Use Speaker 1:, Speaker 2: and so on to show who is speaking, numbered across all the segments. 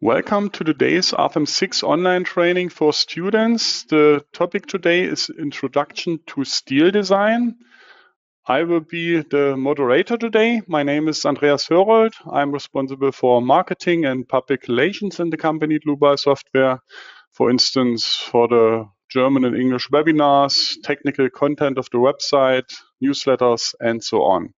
Speaker 1: Welcome to today's RFEM 6 online training for students. The topic today is Introduction to Steel Design. I will be the moderator today. My name is Andreas Hörold. I'm responsible for marketing and public relations in the company Dlubal Software. For instance, for the German and English webinars, technical content of the website, newsletters, and so on.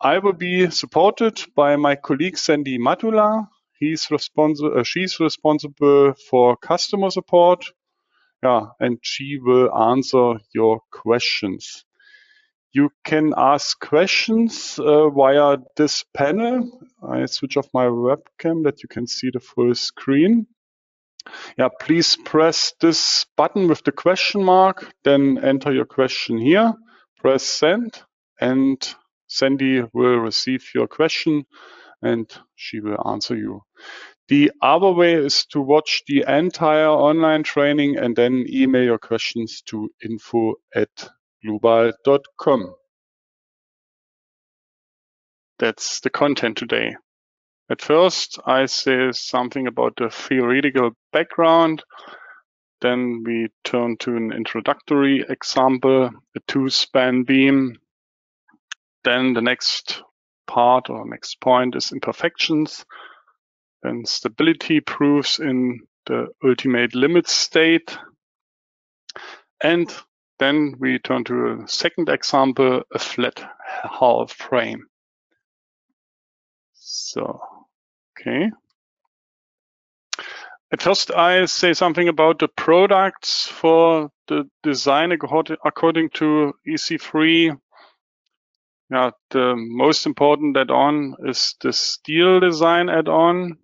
Speaker 1: I will be supported by my colleague Sandy Matula, he's responsible, uh, she's responsible for customer support. Yeah, and she will answer your questions. You can ask questions uh, via this panel. I switch off my webcam that you can see the full screen. Yeah, please press this button with the question mark, then enter your question here, press send, and Sandy will receive your question and she will answer you. The other way is to watch the entire online training and then email your questions to info at dlubal.com. That's the content today. At first, I say something about the theoretical background. Then we turn to an introductory example, a two-span beam. Then the next part or next point is imperfections. Then stability proofs in the ultimate limit state. And then we turn to a second example, a flat hall frame. So, okay. At first, I say something about the products for the design according to EC3 yeah, the most important add-on is the steel design add-on.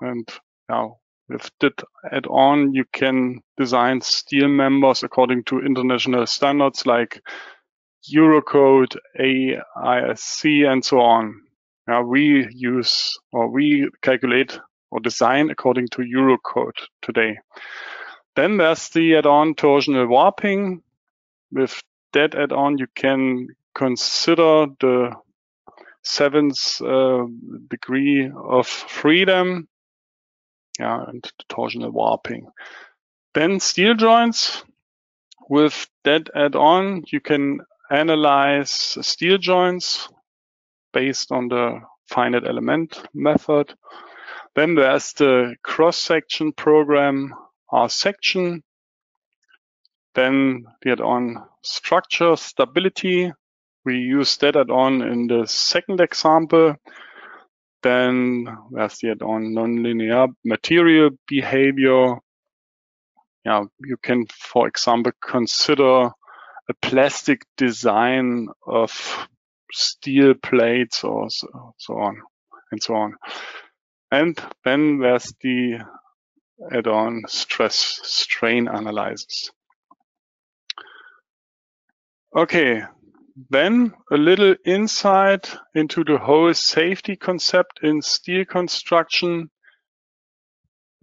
Speaker 1: And now with that add-on, you can design steel members according to international standards like Eurocode, AISC, and so on. Now we use or we calculate or design according to Eurocode today. Then there's the add-on torsional warping. With that add-on, you can consider the seventh uh, degree of freedom yeah, and torsional warping. Then steel joints. With that add-on, you can analyze steel joints based on the finite element method. Then there's the cross-section program RSECTION. Then the add-on structure stability we use that add-on in the second example. Then there's the add-on nonlinear material behavior. Yeah, you can, for example, consider a plastic design of steel plates or so, so on and so on. And then there's the add-on stress strain analysis. Okay, then a little insight into the whole safety concept in steel construction.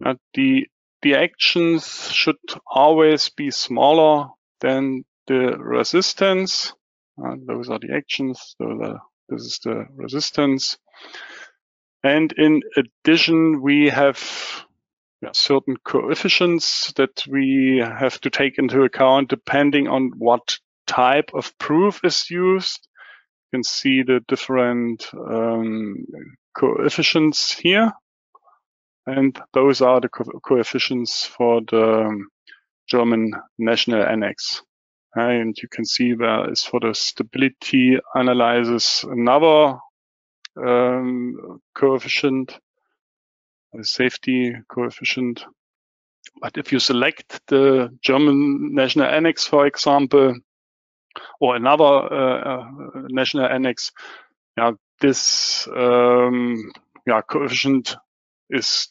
Speaker 1: Uh, the, the actions should always be smaller than the resistance. Uh, those are the actions. So this is the resistance. And in addition, we have certain coefficients that we have to take into account depending on what type of proof is used. You can see the different um, coefficients here. And those are the co coefficients for the German national annex. And you can see there is for the stability analysis another um, coefficient, a safety coefficient. But if you select the German national annex, for example, or another uh, uh, national annex, yeah, this um, yeah, coefficient is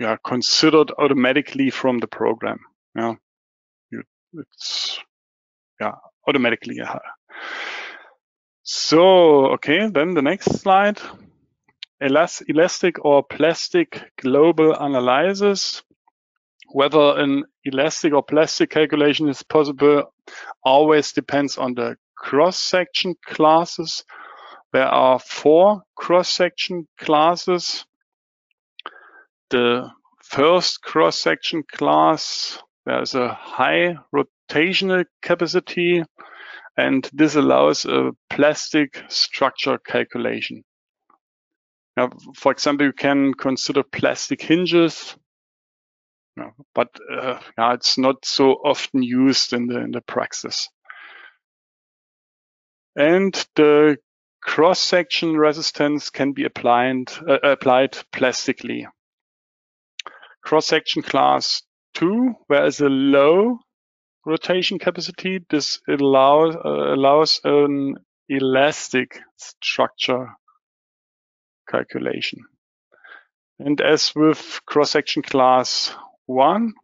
Speaker 1: yeah, considered automatically from the program. Yeah, you, it's yeah automatically. So okay, then the next slide. Elastic or plastic global analysis whether an elastic or plastic calculation is possible always depends on the cross-section classes. There are four cross-section classes. the first cross-section class, there's a high rotational capacity, and this allows a plastic structure calculation. Now, for example, you can consider plastic hinges, but uh, yeah, it's not so often used in the in the practice. And the cross-section resistance can be applied uh, applied plastically. Cross-section class two, where is a low rotation capacity, this allows uh, allows an elastic structure calculation. And as with cross-section class one,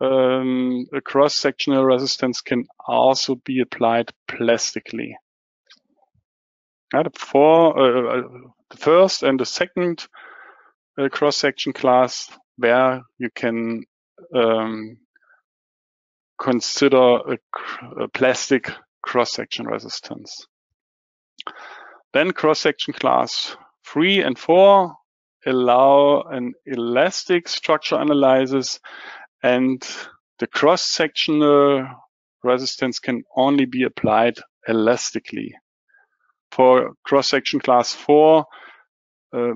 Speaker 1: um, a cross-sectional resistance can also be applied plastically. the, four, uh, uh, the first and the second uh, cross-section class where you can um, consider a, a plastic cross-section resistance. Then cross-section class three and four allow an elastic structure analysis and the cross-sectional resistance can only be applied elastically. For cross-section class four, uh,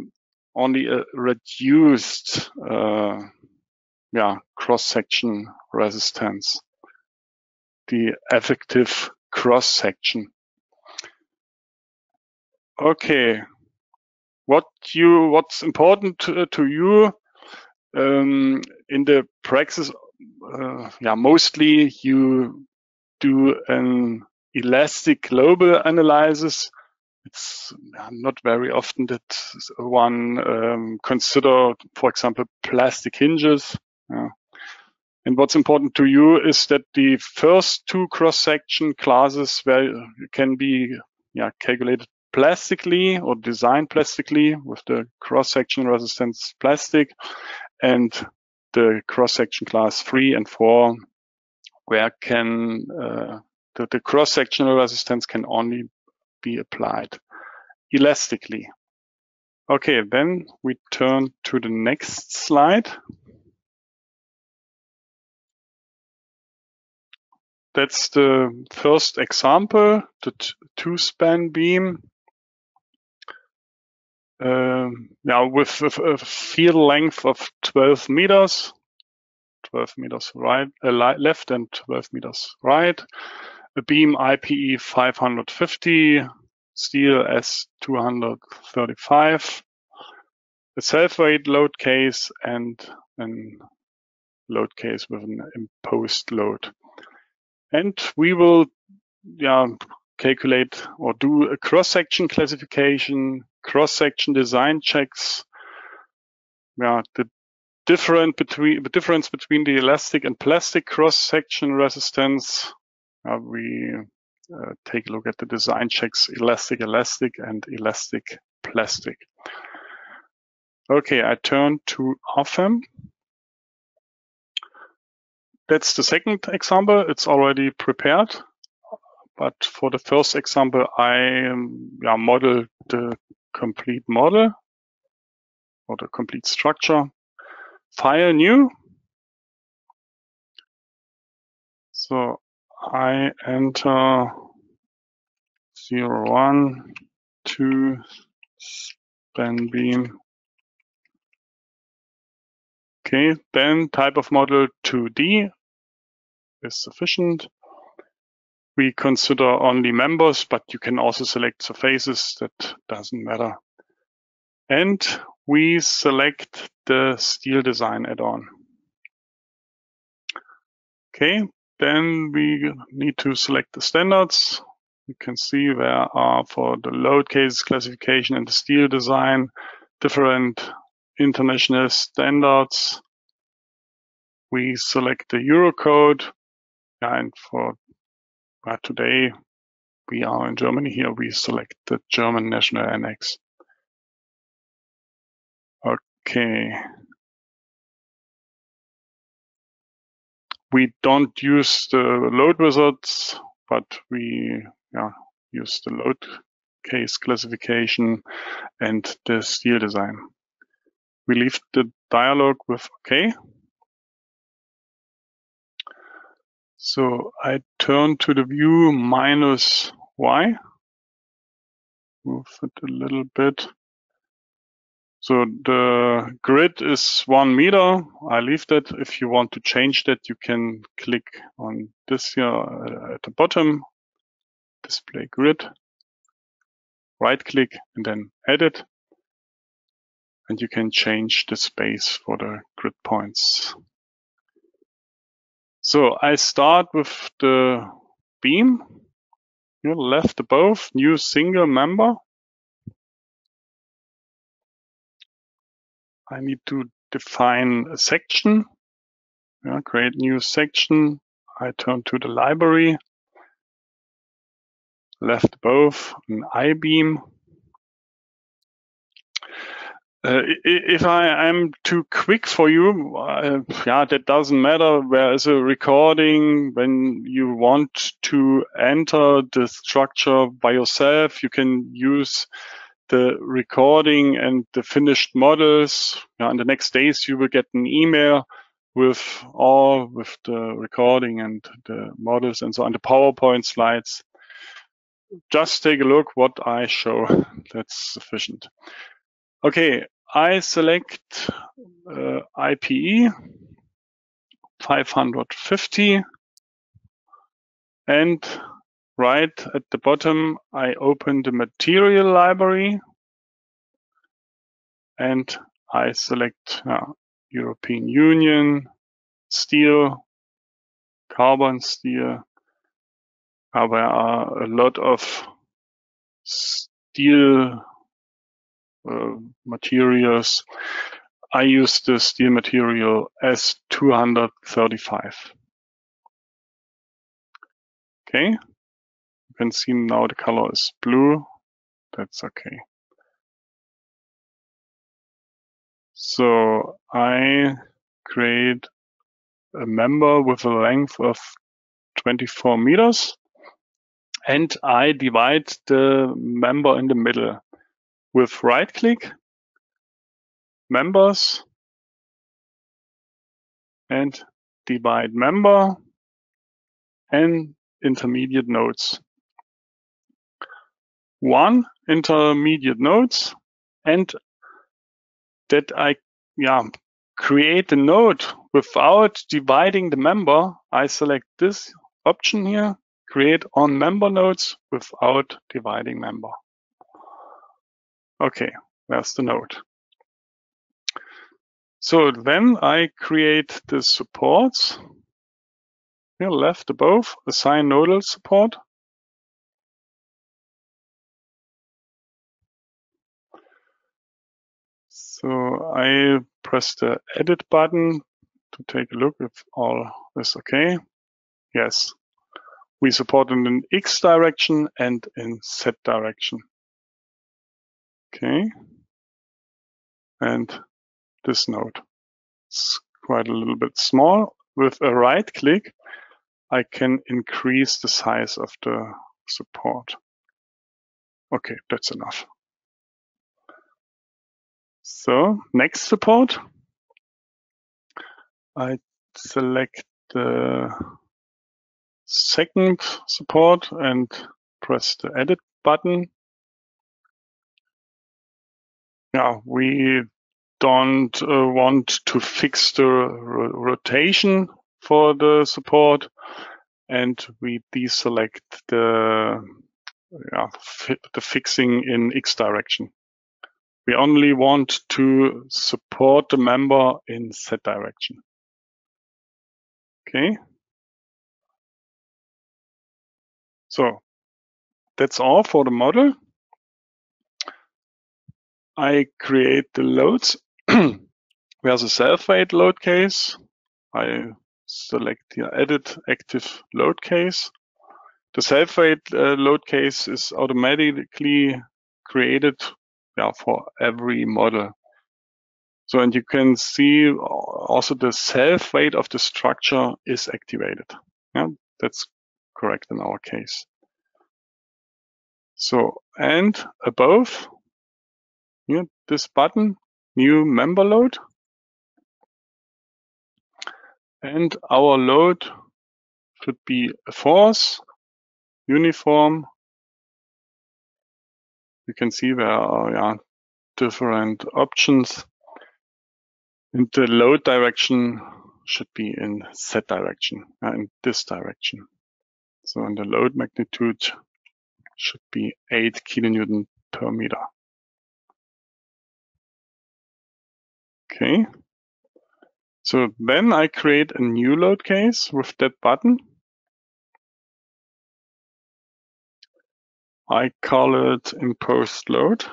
Speaker 1: only a reduced uh, yeah, cross-section resistance, the effective cross-section. Okay, what you what's important to, to you um, in the praxis? Uh, yeah, mostly you do an elastic global analysis it's not very often that one um, consider, for example, plastic hinges. Yeah. And what's important to you is that the first two cross-section classes where can be yeah, calculated plastically or designed plastically with the cross-section resistance plastic and the cross-section class three and four where can uh, the, the cross-sectional resistance can only be applied elastically. Okay, then we turn to the next slide. That's the first example, the two-span beam. Um, now with a, field length of 12 meters, 12 meters right, uh, left and 12 meters right. A beam IPE 550, steel S235, a self-weight load case, and a load case with an imposed load. And we will yeah, calculate or do a cross-section classification, cross-section design checks. Yeah, the different between the difference between the elastic and plastic cross-section resistance. Uh, we uh, take a look at the design checks, elastic, elastic, and elastic plastic. Okay, I turn to RFEM. That's the second example. It's already prepared. But for the first example, I um, yeah, model the complete model or the complete structure. File new. So I enter zero one two span beam. Okay, then type of model 2D is sufficient. We consider only members, but you can also select surfaces, that doesn't matter. And we select the steel design add-on. Okay, then we need to select the standards. You can see there are for the load cases classification and the steel design, different international standards. We select the Eurocode. And for uh, today, we are in Germany here, we select the German National Annex. Okay. we don't use the load wizards, but we yeah, use the load case classification and the steel design. we leave the dialog with OK. So I turn to the view minus Y. Move it a little bit. So the grid is one meter. I leave that. If you want to change that, you can click on this here uh, at the bottom, display grid, right click and then edit. And you can change the space for the grid points. So I start with the beam, left above, new single member. I need to define a section, yeah, create new section. I turn to the library, left above, an I-beam. Uh, if I am too quick for you, uh, yeah, that doesn't matter. There is a recording when you want to enter the structure by yourself. You can use the recording and the finished models. Yeah, and the next days you will get an email with all with the recording and the models and so on the PowerPoint slides. Just take a look what I show. That's sufficient. Okay, I select uh, IPE 550 and right at the bottom I open the material library and I select uh, European Union, steel, carbon steel. Uh, there are a lot of steel Uh, materials. I use the steel material S235. Okay, you can see now the color is blue. That's okay. So I create a member with a length of 24 meters and I divide the member in the middle with right click, members, and divide member and intermediate nodes. One intermediate nodes and that I yeah, create a node without dividing the member, I select this option here, create on member nodes without dividing member. Okay, there's the node. So then I create the supports. Here left above, assign nodal support. So I press the edit button to take a look if all is okay. Yes, we support in an X direction and in Z direction. Okay. And this node. It's quite a little bit small. With a right click, I can increase the size of the support. Okay, that's enough. So next support, I select the second support and press the edit button yeah, we don't uh, want to fix the ro rotation for the support and we deselect the yeah, the fixing in X direction. We only want to support the member in Z direction. Okay. So that's all for the model. I create the loads. There's a self-weight load case. I select the edit active load case. The self-weight uh, load case is automatically created yeah, for every model. So, and you can see also the self weight of the structure is activated. Yeah, that's correct in our case. So, and above here, this button new member load. And our load should be a force, uniform. You can see there are yeah, different options. And the load direction should be in Z direction, uh, in this direction. So and the load magnitude should be 8 kilonewton per meter. Okay. So then I create a new load case with that button. I call it imposed load.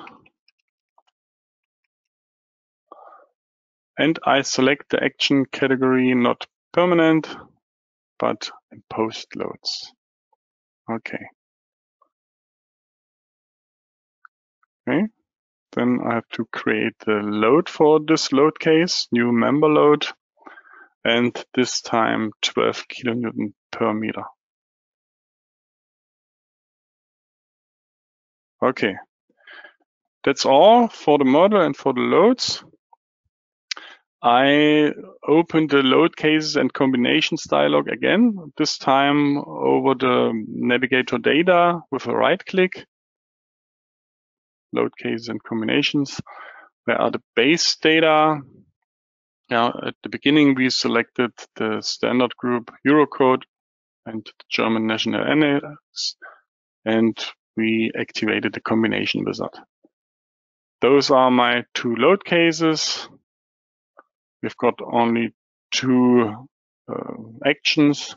Speaker 1: And I select the action category not permanent, but imposed loads. Okay. Okay. Then I have to create the load for this load case, new member load, and this time 12 kilonewton per meter. Okay. That's all for the model and for the loads. I open the load cases and combinations dialog again, this time over the navigator data with a right click. Load cases and combinations. Where are the base data? Now, at the beginning, we selected the standard group Eurocode and the German national annex, and we activated the combination wizard. Those are my two load cases we've got only two uh, actions.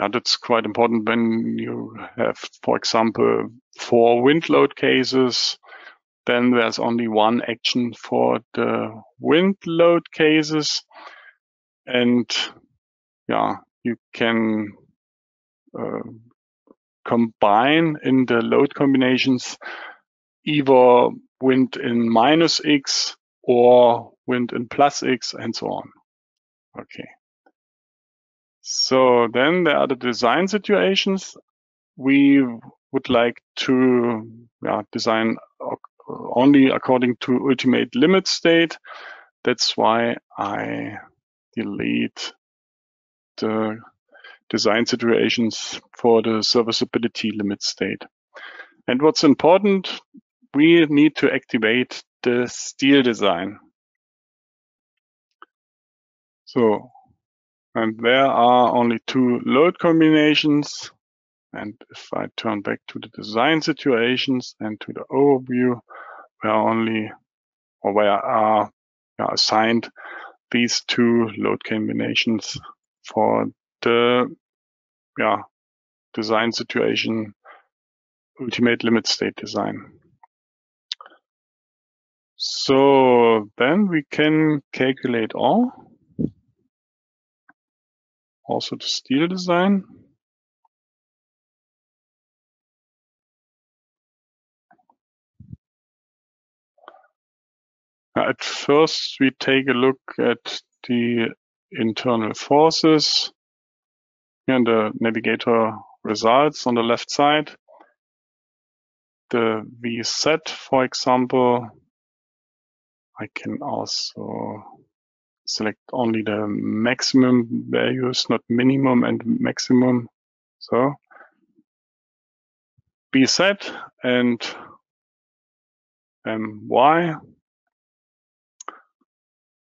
Speaker 1: Yeah, that's quite important when you have, for example, four wind load cases. Then there's only one action for the wind load cases. And yeah, you can uh, combine in the load combinations either wind in minus X or wind in plus X and so on. Okay. So then there are the design situations. We would like to yeah, design only according to ultimate limit state. That's why I delete the design situations for the serviceability limit state. And what's important, we need to activate the steel design. So, and there are only two load combinations. And if I turn back to the design situations and to the overview, where only or where are assigned these two load combinations for the yeah, design situation ultimate limit state design. So then we can calculate all, also the steel design. At first, we take a look at the internal forces and the navigator results on the left side. The VZ, for example, I can also select only the maximum values, not minimum and maximum. So VZ and um, MY.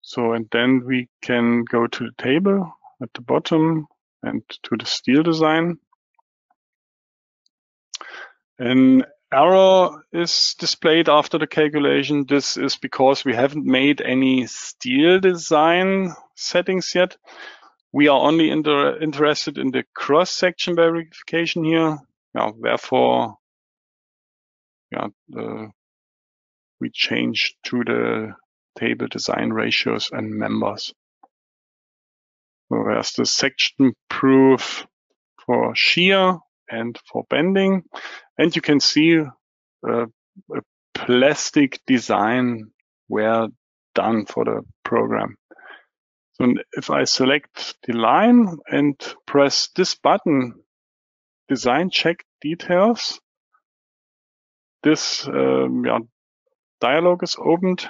Speaker 1: So, and then we can go to the table at the bottom and to the steel design. And error is displayed after the calculation. This is because we haven't made any steel design settings yet. We are only inter interested in the cross-section verification here. Yeah, therefore, yeah, the, we change to the table design ratios and members. Whereas the section proof for shear and for bending. And you can see uh, a plastic design were done for the program. So if I select the line and press this button, design check details, this um, yeah, dialog is opened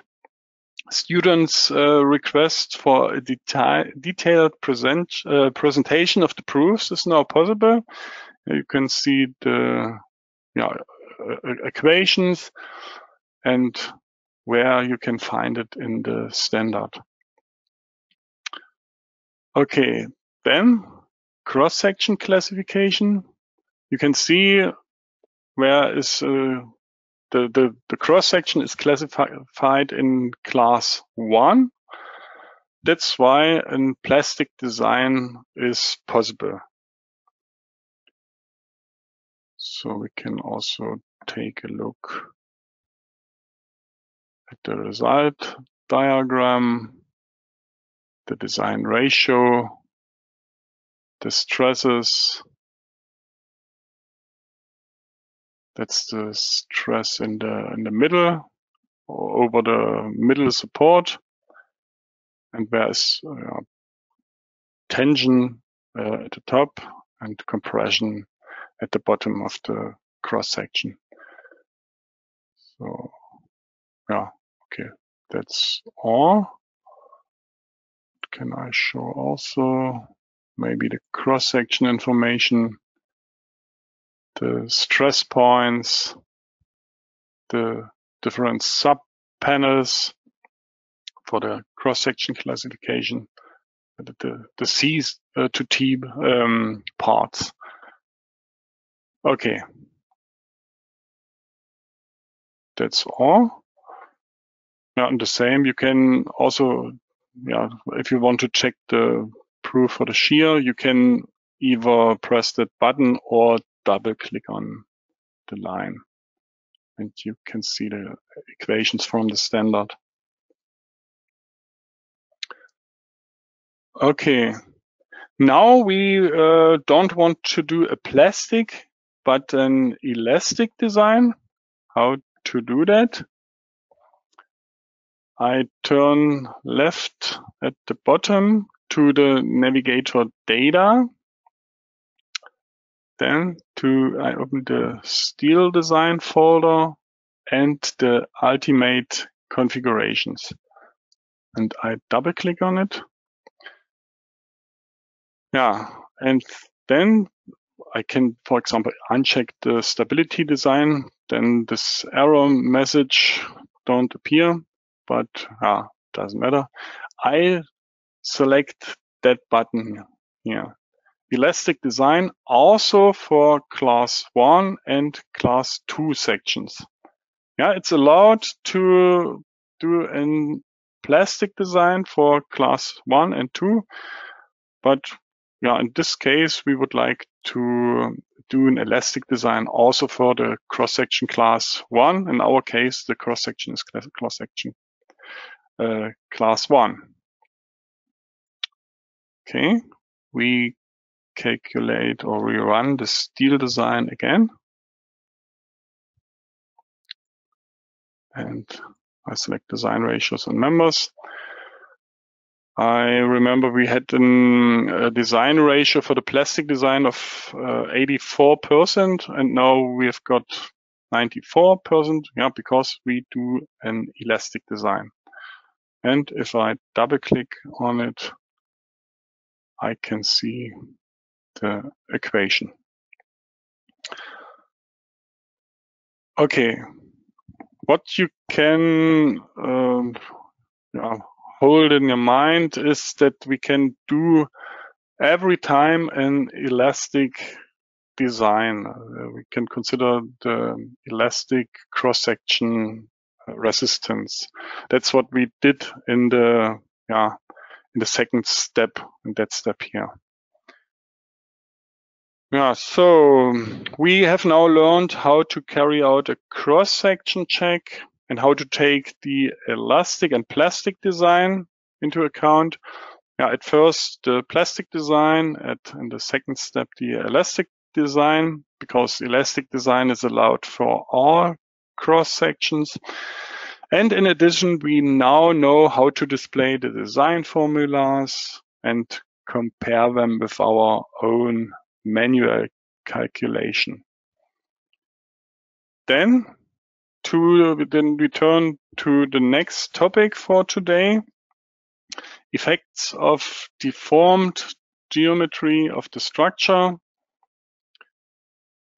Speaker 1: students uh, request for a deta detailed present, uh, presentation of the proofs is now possible. You can see the yeah, equations and where you can find it in the standard. Okay, then cross-section classification. You can see where is uh, the, the, the cross-section is classified in class one. That's why a plastic design is possible. So we can also take a look at the result diagram, the design ratio, the stresses. That's the stress in the in the middle over the middle support, and there's uh, tension uh, at the top and compression at the bottom of the cross section. So yeah, okay, that's all. Can I show also maybe the cross-section information, the stress points, the different sub-panels for the cross-section classification, the, the, the C uh, to T um, parts. Okay. That's all. And the same, you can also, yeah, if you want to check the proof for the shear, you can either press that button or double click on the line. And you can see the equations from the standard. Okay, now we uh, don't want to do a plastic, but an elastic design. How to do that? I turn left at the bottom to the navigator data. Then to I open the steel design folder and the ultimate configurations. And I double click on it. Yeah, and then I can, for example, uncheck the stability design. Then this error message don't appear, but yeah, doesn't matter. I select that button here. Elastic design also for class one and class two sections. Yeah, it's allowed to do a plastic design for class one and two, but yeah, in this case, we would like to do an elastic design also for the cross-section class one. In our case, the cross-section is cross-section uh, class one. Okay, we calculate or rerun the steel design again. And I select design ratios and members. I remember we had an, a design ratio for the plastic design of uh, 84%, and now we've got 94%, yeah, because we do an elastic design. And if I double click on it, I can see the equation. Okay, what you can um, yeah, hold in your mind is that we can do every time an elastic design. Uh, we can consider the elastic cross-section resistance. That's what we did in the yeah in the second step, in that step here. Yeah, so we have now learned how to carry out a cross-section check and how to take the elastic and plastic design into account. Yeah, at first the plastic design, at in the second step the elastic design, because elastic design is allowed for all cross sections. And in addition, we now know how to display the design formulas and compare them with our own manual calculation. Then to then we turn to the next topic for today, effects of deformed geometry of the structure.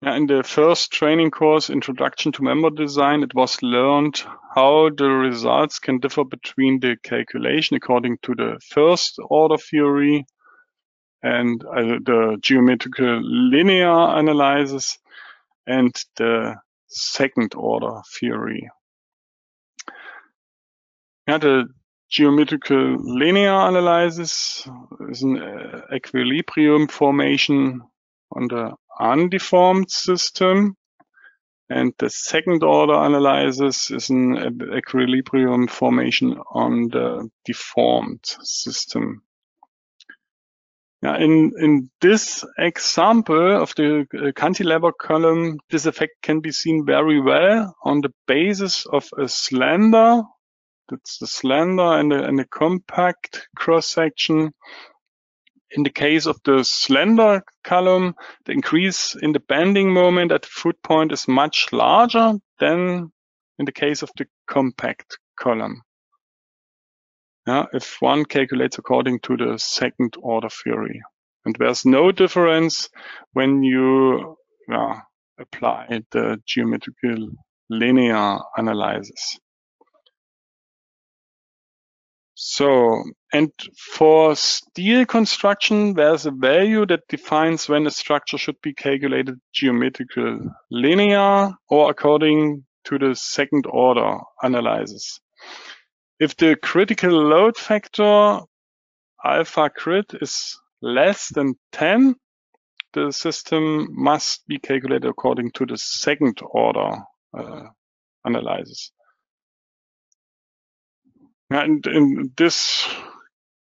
Speaker 1: In the first training course, Introduction to Member Design, it was learned how the results can differ between the calculation according to the first order theory and uh, the geometrical linear analysis and the second order theory. Yeah, the geometrical linear analysis is an uh, equilibrium formation on the undeformed system. And the second order analysis is an equilibrium formation on the deformed system. Yeah, in, in this example of the uh, cantilever column, this effect can be seen very well on the basis of a slender, that's the slender and a, and a compact cross section in the case of the slender column, the increase in the bending moment at the foot point is much larger than in the case of the compact column. If one calculates according to the second order theory. And there's no difference when you apply the geometrical linear analysis. So, and for steel construction, there's a value that defines when a structure should be calculated geometrical linear or according to the second order analysis. If the critical load factor alpha crit is less than 10, the system must be calculated according to the second order uh, analysis. And in this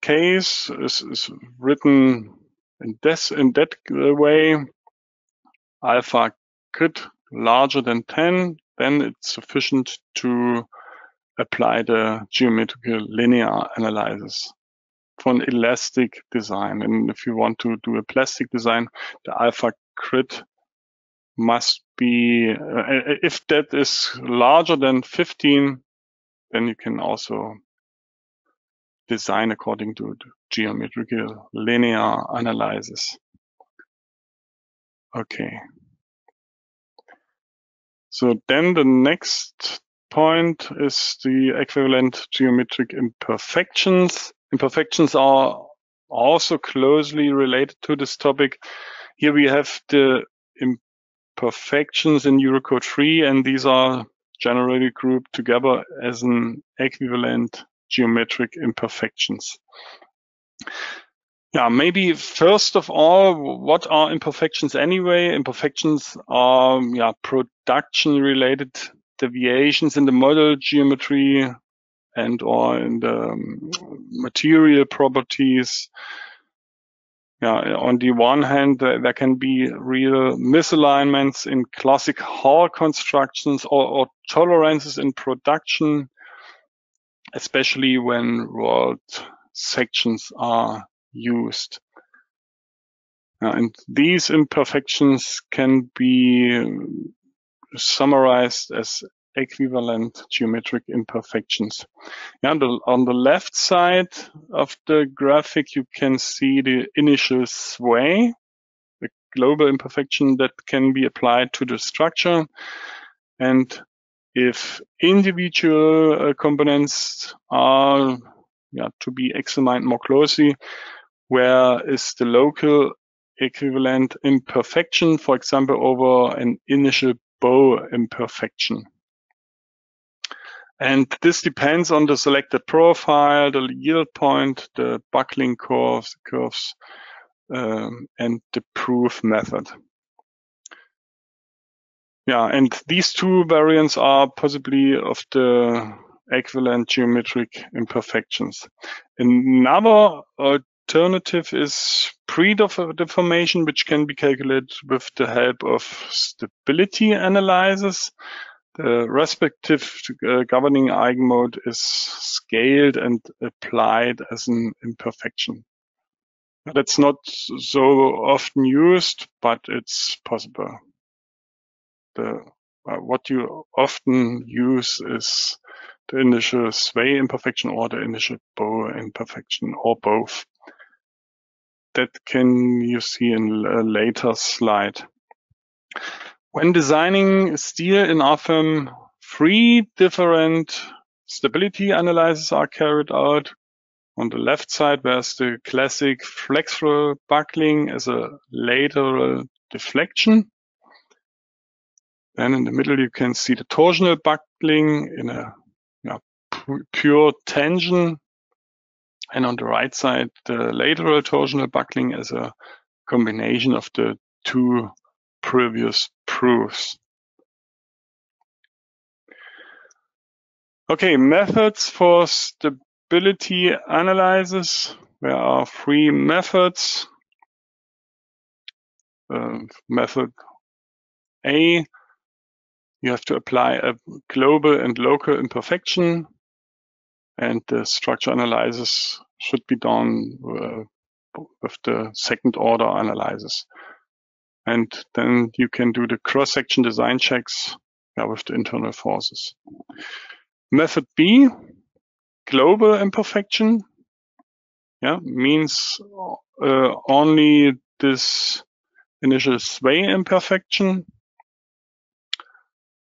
Speaker 1: case is, is written in this in that way, alpha crit larger than 10, then it's sufficient to apply the geometrical linear analysis for an elastic design. And if you want to do a plastic design, the alpha crit must be, uh, if that is larger than 15, then you can also design according to geometrical linear analysis. Okay. So then the next point is the equivalent geometric imperfections. Imperfections are also closely related to this topic. Here we have the imperfections in Eurocode 3, and these are generally grouped together as an equivalent geometric imperfections. Yeah, maybe first of all, what are imperfections anyway? Imperfections are yeah, production related deviations in the model geometry and or in the um, material properties. Yeah, on the one hand, uh, there can be real misalignments in classic hall constructions or, or tolerances in production especially when rolled sections are used. Uh, and these imperfections can be summarized as equivalent geometric imperfections. And on the left side of the graphic, you can see the initial sway, the global imperfection that can be applied to the structure. And if individual uh, components are yeah, to be examined more closely, where is the local equivalent imperfection, for example, over an initial bow imperfection. And this depends on the selected profile, the yield point, the buckling curves, curves um, and the proof method. Yeah, and these two variants are possibly of the equivalent geometric imperfections. Another alternative is pre-deformation, which can be calculated with the help of stability analysis. The respective uh, governing eigenmode is scaled and applied as an imperfection. That's not so often used, but it's possible the uh, what you often use is the initial sway imperfection or the initial bow imperfection or both. That can you see in a uh, later slide. When designing steel in RFEM, three different stability analyses are carried out. On the left side, there's the classic flexural buckling as a lateral deflection. Then in the middle, you can see the torsional buckling in a yeah, pure tension. And on the right side, the lateral torsional buckling is a combination of the two previous proofs. Okay, methods for stability analysis. There are three methods. Uh, method A, you have to apply a global and local imperfection, and the structure analysis should be done uh, with the second order analysis. And then you can do the cross-section design checks yeah, with the internal forces. Method B, global imperfection, yeah, means uh, only this initial sway imperfection.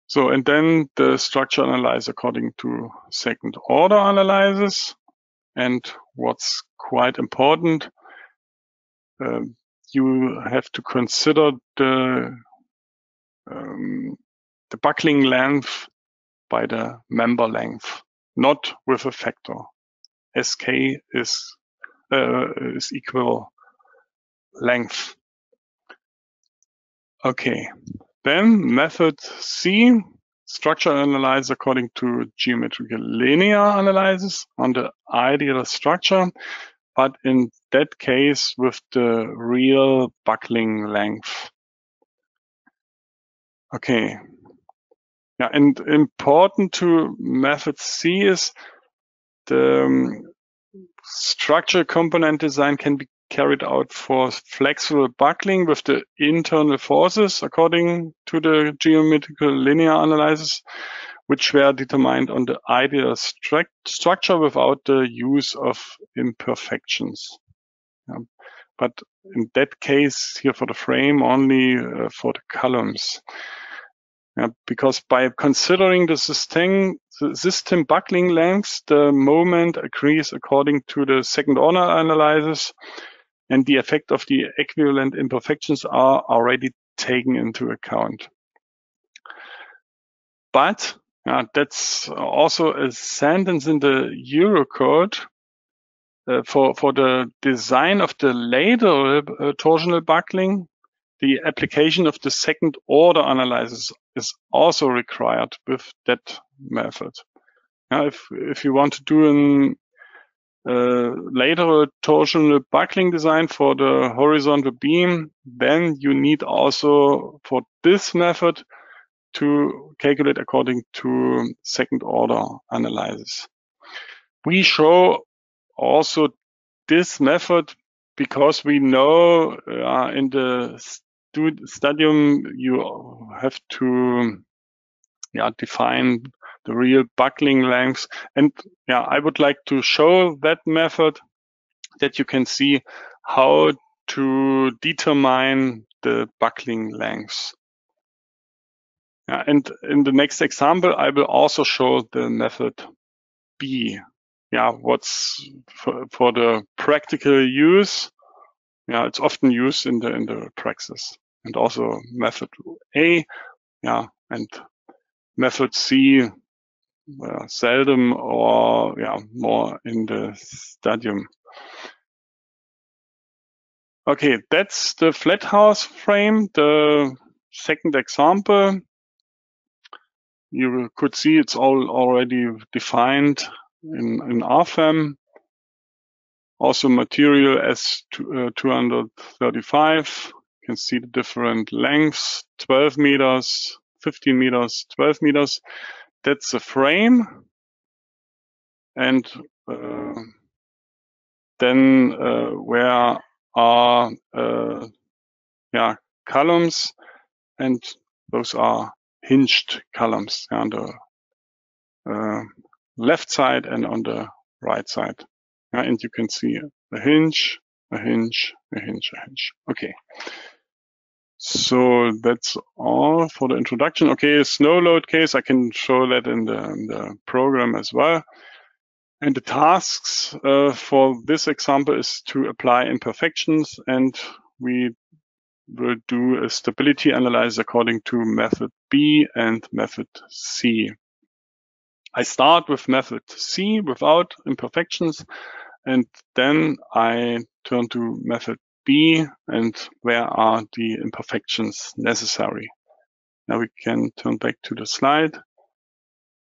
Speaker 1: So, and then the structure analyze according to second order analysis. And what's quite important, uh, you have to consider the um, the buckling length by the member length, not with a factor. SK is uh, is equal length. Okay, then method C, structure analysis according to geometrical linear analysis on the ideal structure, but in that case with the real buckling length. Okay, yeah, and important to method C is the um, structure component design can be carried out for flexible buckling with the internal forces according to the geometrical linear analysis, which were determined on the ideal stru structure without the use of imperfections. Yeah. But in that case, here for the frame, only uh, for the columns. Yeah, because by considering the system, the system buckling lengths, the moment agrees according to the second order analysis, and the effect of the equivalent imperfections are already taken into account. But uh, that's also a sentence in the Eurocode uh, for, for the design of the lateral uh, torsional buckling the application of the second order analysis is also required with that method. Now, if, if you want to do an uh, lateral torsional buckling design for the horizontal beam, then you need also for this method to calculate according to second order analysis. We show also this method because we know uh, in the Stadium, you have to yeah, define the real buckling lengths. And yeah, I would like to show that method that you can see how to determine the buckling lengths. Yeah, and in the next example, I will also show the method B. Yeah, what's for, for the practical use. Yeah, it's often used in the in the praxis and also method A, yeah, and method C, uh, seldom or yeah, more in the stadium. Okay, that's the flat hall frame. The second example, you could see it's all already defined in, in RFEM. Also material S235 you can see the different lengths, 12 meters, 15 meters, 12 meters. That's the frame. And uh, then uh, where are uh, yeah, columns and those are hinged columns on the uh, left side and on the right side. and you can see a hinge, a hinge, a hinge, a hinge. Okay. So that's all for the introduction. Okay, snow load case, I can show that in the, in the program as well. And the tasks uh, for this example is to apply imperfections and we will do a stability analysis according to method B and method C. I start with method C without imperfections and then I turn to method B and where are the imperfections necessary. Now we can turn back to the slide.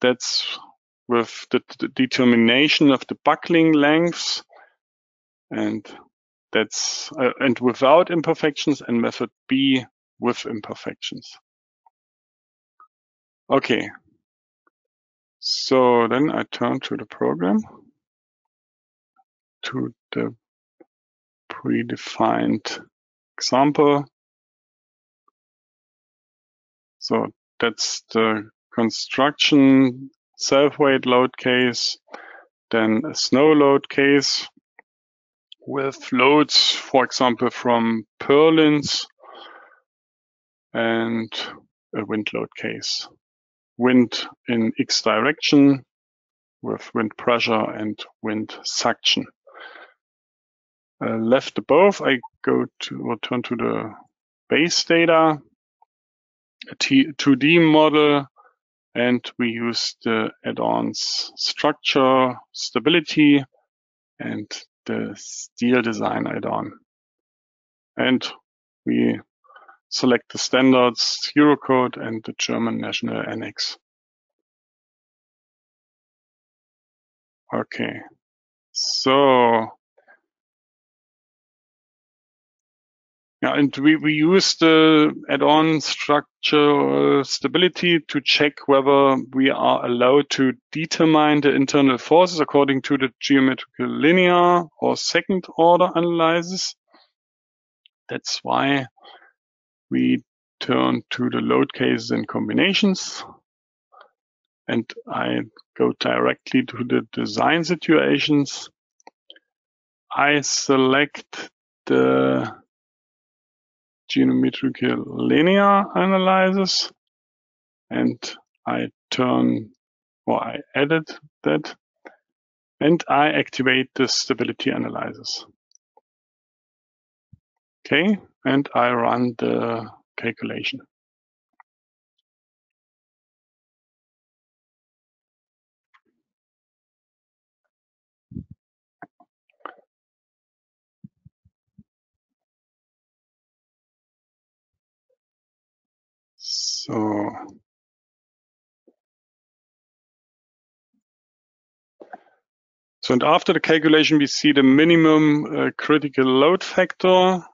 Speaker 1: That's with the, the determination of the buckling lengths and that's uh, and without imperfections and method B with imperfections. Okay. So then I turn to the program to the predefined example. So that's the construction self-weight load case, then a snow load case with loads, for example, from purlins and a wind load case. Wind in X direction with wind pressure and wind suction uh, left above, I go to return to the base data, a T 2D model, and we use the add-ons structure, stability, and the steel design add-on. And we select the standards Eurocode and the German national annex. Okay, so Yeah, and we, we use the add-on structure stability to check whether we are allowed to determine the internal forces according to the geometrical linear or second order analysis. That's why we turn to the load cases and combinations. And I go directly to the design situations. I select the geometrical linear analysis and I turn or I edit that and I activate the stability analysis. Okay, and I run the calculation. So So and after the calculation, we see the minimum uh, critical load factor,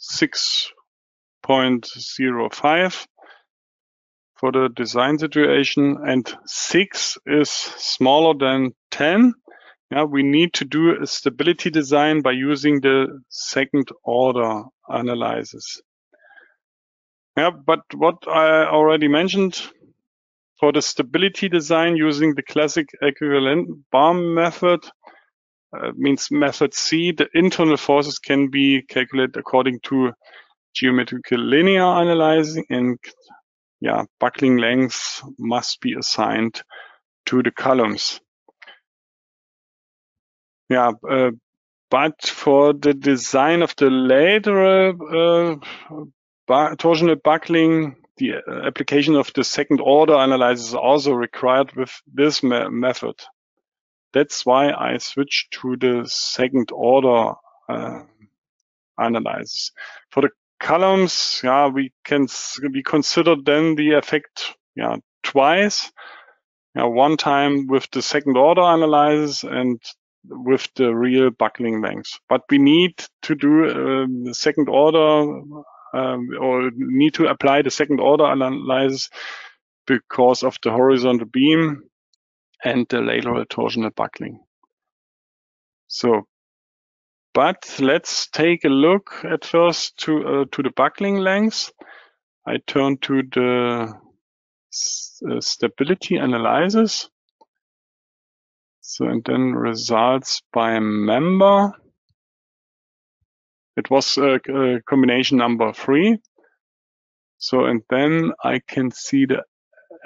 Speaker 1: 6.05 for the design situation, and 6 is smaller than 10. Yeah, we need to do a stability design by using the second order analysis. Yeah, but what I already mentioned for the stability design using the classic equivalent BARM method, uh, means method C, the internal forces can be calculated according to geometrical linear analyzing and yeah, buckling lengths must be assigned to the columns. Yeah, uh, but for the design of the lateral uh, torsional buckling, the uh, application of the second order analysis is also required with this me method. That's why I switched to the second order uh, analysis. For the columns, yeah, we can we consider then the effect, yeah, twice. Yeah, one time with the second order analysis and with the real buckling length. But we need to do um, the second order or need to apply the second order analysis because of the horizontal beam and the lateral torsional buckling. So, but let's take a look at first to uh, to the buckling length. I turn to the uh, stability analysis. So, and then results by member. It was a, a combination number three. So, and then I can see the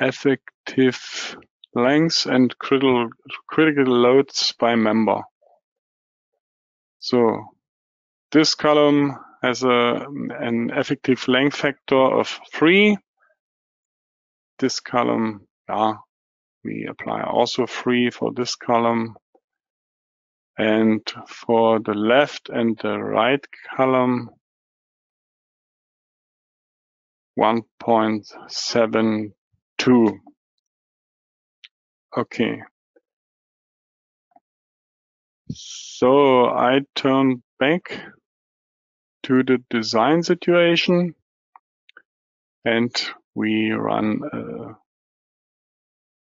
Speaker 1: effective lengths and critical, critical loads by member. So this column has a, an effective length factor of three. This column, yeah, we apply also three for this column. And for the left and the right column, 1.72. Okay. So I turn back to the design situation and we run uh,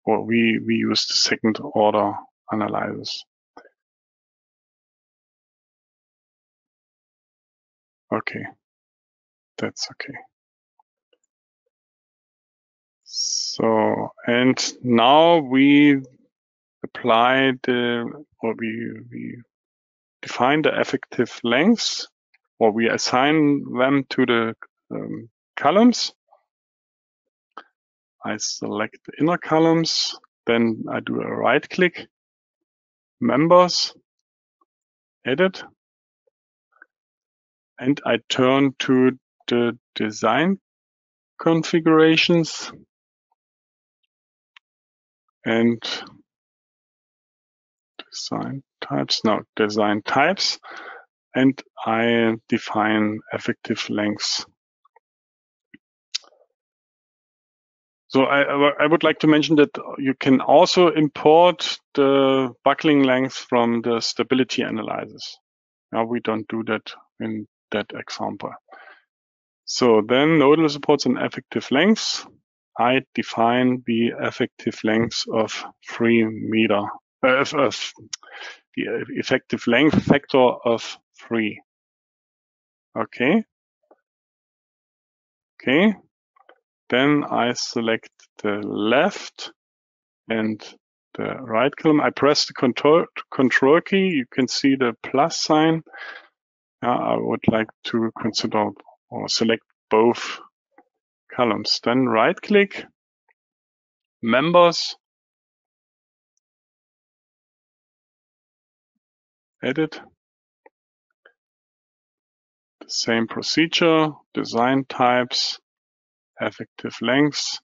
Speaker 1: or we, we use the second order analysis. Okay, that's okay. So, and now we apply the, or we, we define the effective lengths, or we assign them to the um, columns. I select the inner columns, then I do a right click, members, edit, and I turn to the design configurations and design types, no, design types, and I define effective lengths. So I, I, would like to mention that you can also import the buckling length from the stability analysis. Now we don't do that in that example. So then nodal supports an effective length. I define the effective length of three meter, uh, of the effective length factor of three. Okay. Okay. Then I select the left and the right column. I press the control, control key. You can see the plus sign. Yeah, I would like to consider or select both columns. Then right click, members, edit. The same procedure, design types, effective lengths,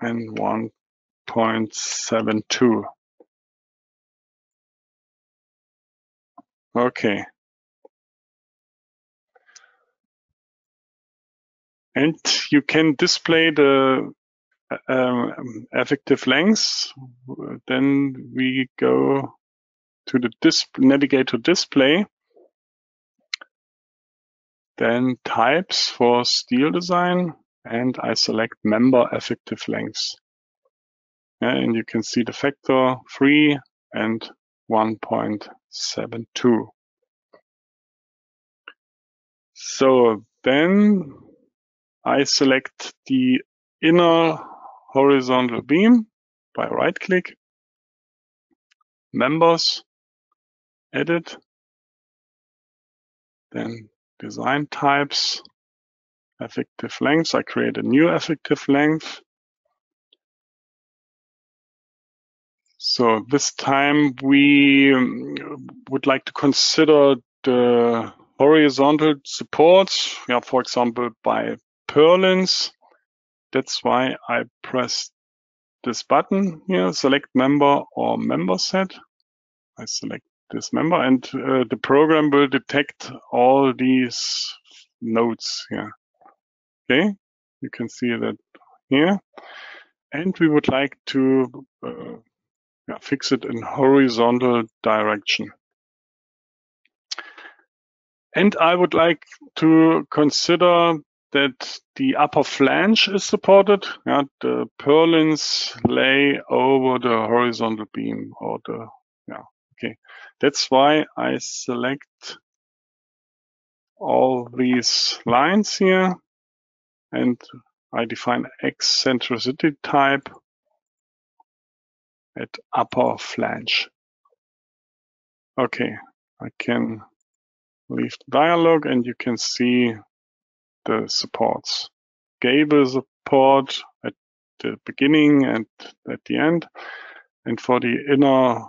Speaker 1: and 1.72. Okay. And you can display the um, effective lengths. Then we go to the dis navigator display. Then types for steel design, and I select member effective lengths. And you can see the factor 3 and 1.72. So then I select the inner horizontal beam by right click, members, edit, then design types, effective lengths. I create a new effective length. So this time we um, would like to consider the horizontal supports, yeah, for example, by purlins. That's why I press this button here, select member or member set. I select this member and uh, the program will detect all these nodes here. Okay, you can see that here. And we would like to uh, fix it in horizontal direction. And I would like to consider that the upper flange is supported. Yeah, the purlins lay over the horizontal beam or the, yeah, okay. That's why I select all these lines here and I define eccentricity type at upper flange. Okay, I can leave the dialog and you can see the supports. Gable support at the beginning and at the end. And for the inner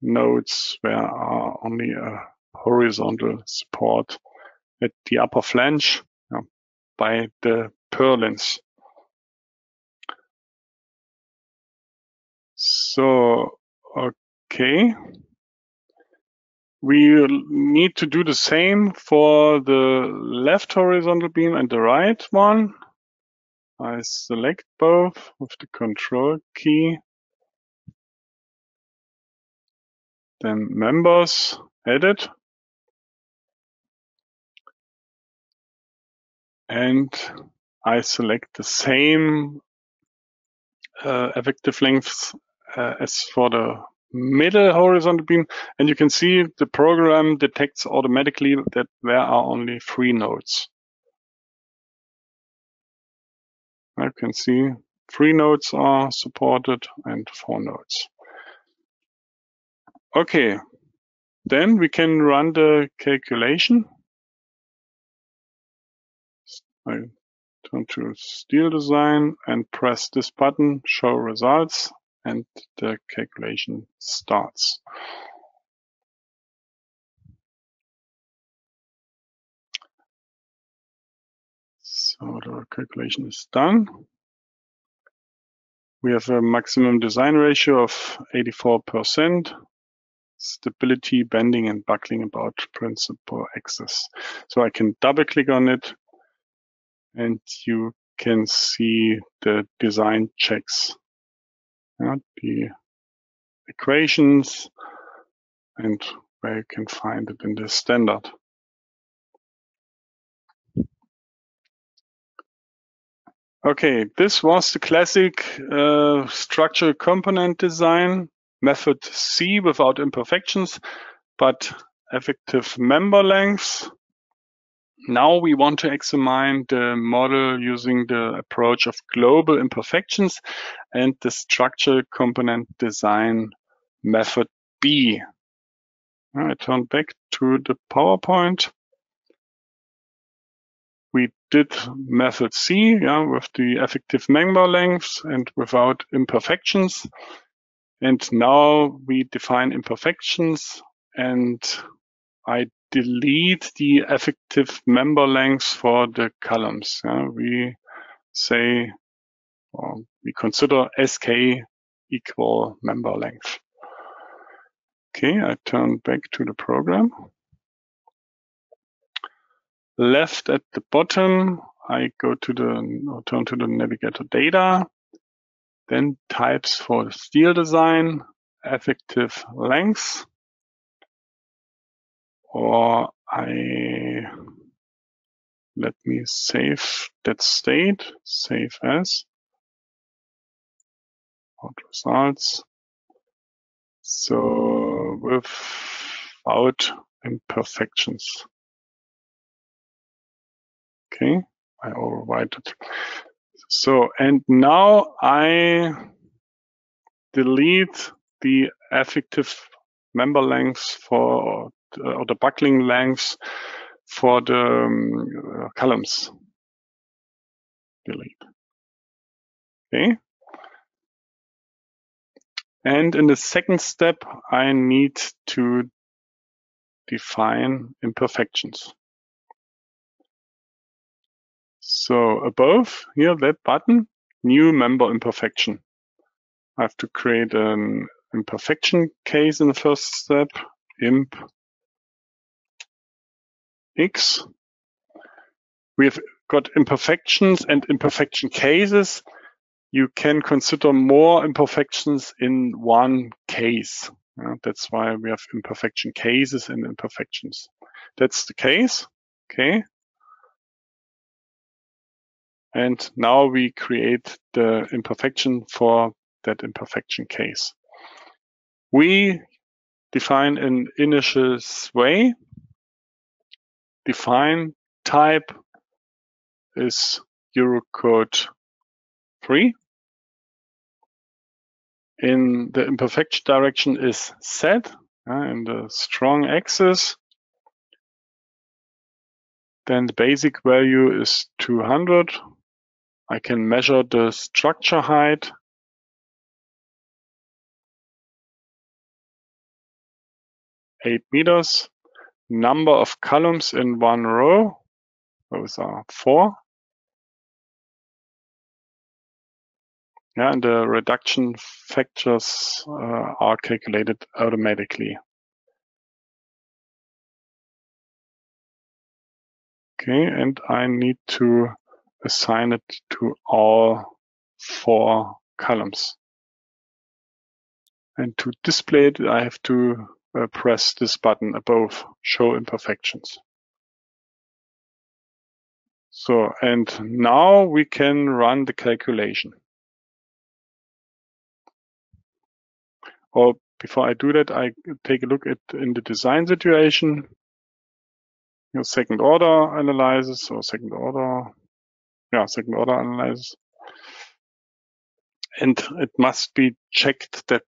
Speaker 1: nodes, there are only a horizontal support at the upper flange yeah, by the purlins. So, okay. We need to do the same for the left horizontal beam and the right one. I select both with the control key. Then members, edit. And I select the same uh, effective length uh, as for the middle horizontal beam. And you can see the program detects automatically that there are only three nodes. You can see three nodes are supported and four nodes. Okay, then we can run the calculation. I turn to steel design and press this button, show results and the calculation starts. So the calculation is done. We have a maximum design ratio of 84%, stability, bending, and buckling about principal axis. So I can double click on it and you can see the design checks yeah, the equations and where you can find it in the standard. Okay, this was the classic uh, structural component design, method C without imperfections, but effective member lengths. Now we want to examine the model using the approach of global imperfections and the structural component design method B. I turn back to the PowerPoint. We did method C yeah, with the effective member lengths and without imperfections. And now we define imperfections and I delete the effective member lengths for the columns. We say we consider SK equal member length. Okay, I turn back to the program. Left at the bottom, I go to the or turn to the navigator data, then types for steel design, effective length, or I let me save that state, save as, out results. So without imperfections. Okay, I overwrite it. So, and now I delete the effective member lengths for or the buckling lengths for the um, columns. Delete. Okay. And in the second step, I need to define imperfections. So above here, that button, new member imperfection. I have to create an imperfection case in the first step, imp X. We have got imperfections and imperfection cases. You can consider more imperfections in one case. Yeah, that's why we have imperfection cases and imperfections. That's the case. Okay. And now we create the imperfection for that imperfection case. We define an initial sway define type is Eurocode 3. In the imperfection direction is Z, uh, in the strong axis. Then the basic value is 200. I can measure the structure height. Eight meters. Number of columns in one row. Those are four. Yeah, and the reduction factors uh, are calculated automatically. Okay, and I need to assign it to all four columns. And to display it, I have to Uh, press this button above, show imperfections. So, and now we can run the calculation. Or before I do that, I take a look at in the design situation, your second order analysis or second order, yeah, second order analysis. And it must be checked that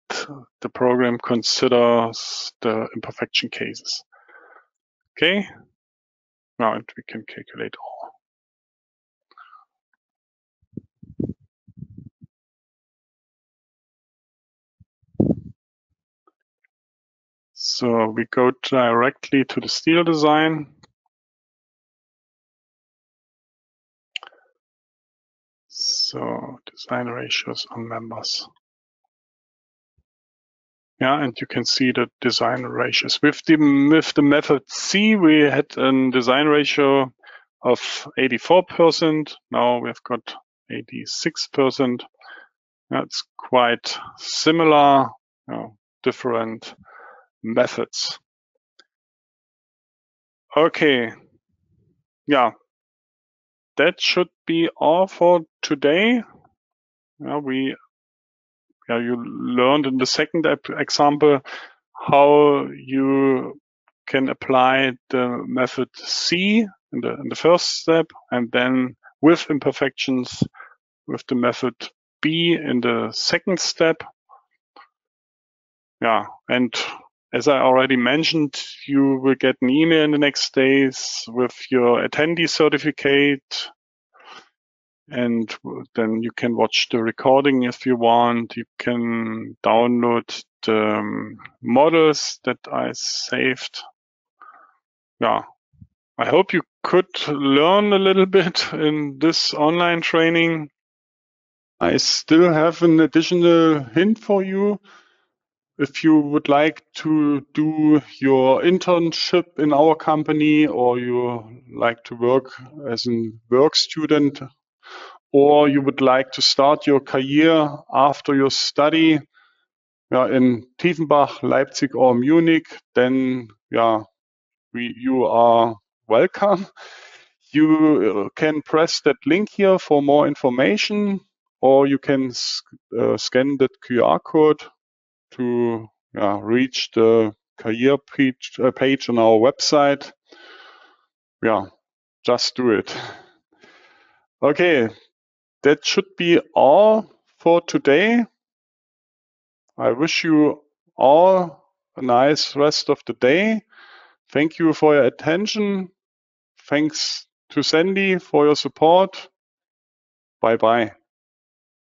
Speaker 1: the program considers the imperfection cases. Okay, now we can calculate all. So we go directly to the steel design. So design ratios on members. Yeah, and you can see the design ratios. With the, with the method C, we had a design ratio of 84%. Now we've got 86%. That's quite similar, you know, different methods. Okay. Yeah. That should be all for today. Yeah, we yeah, you learned in the second example how you can apply the method C in the, in the first step and then with imperfections with the method B in the second step. Yeah, and as I already mentioned, you will get an email in the next days with your attendee certificate. And then you can watch the recording if you want. You can download the um, models that I saved. Yeah, I hope you could learn a little bit in this online training. I still have an additional hint for you if you would like to do your internship in our company or you like to work as a work student or you would like to start your career after your study yeah, in Tiefenbach, Leipzig or Munich, then yeah, we, you are welcome. You can press that link here for more information or you can uh, scan that QR code to yeah, reach the career page, uh, page on our website. Yeah, just do it. Okay, that should be all for today. I wish you all a nice rest of the day. Thank you for your attention. Thanks to Sandy for your support. Bye bye.